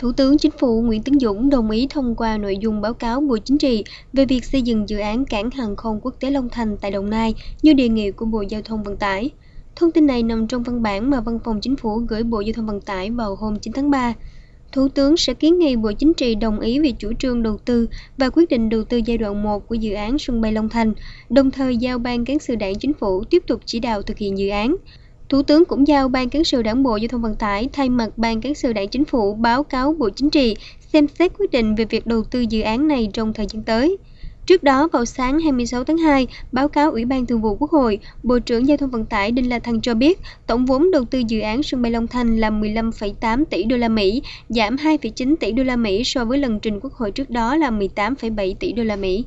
Thủ tướng Chính phủ Nguyễn Tấn Dũng đồng ý thông qua nội dung báo cáo Bộ Chính trị về việc xây dựng dự án cảng hàng không quốc tế Long Thành tại Đồng Nai như đề nghị của Bộ Giao thông Vận tải. Thông tin này nằm trong văn bản mà Văn phòng Chính phủ gửi Bộ Giao thông Vận tải vào hôm 9 tháng 3. Thủ tướng sẽ kiến nghị Bộ Chính trị đồng ý về chủ trương đầu tư và quyết định đầu tư giai đoạn 1 của dự án sân bay Long Thành, đồng thời giao Ban Cán sự Đảng Chính phủ tiếp tục chỉ đạo thực hiện dự án. Thủ tướng cũng giao Ban Cán sự Đảng Bộ Giao thông Vận tải thay mặt Ban Cán sự Đảng Chính phủ báo cáo Bộ Chính trị xem xét quyết định về việc đầu tư dự án này trong thời gian tới. Trước đó, vào sáng 26 tháng 2, báo cáo Ủy ban Thường vụ Quốc hội, Bộ trưởng Giao thông Vận tải Đinh La Thăng cho biết, tổng vốn đầu tư dự án sân bay Long Thành là 15,8 tỷ đô la Mỹ, giảm 2,9 tỷ đô la Mỹ so với lần trình Quốc hội trước đó là 18,7 tỷ đô la Mỹ.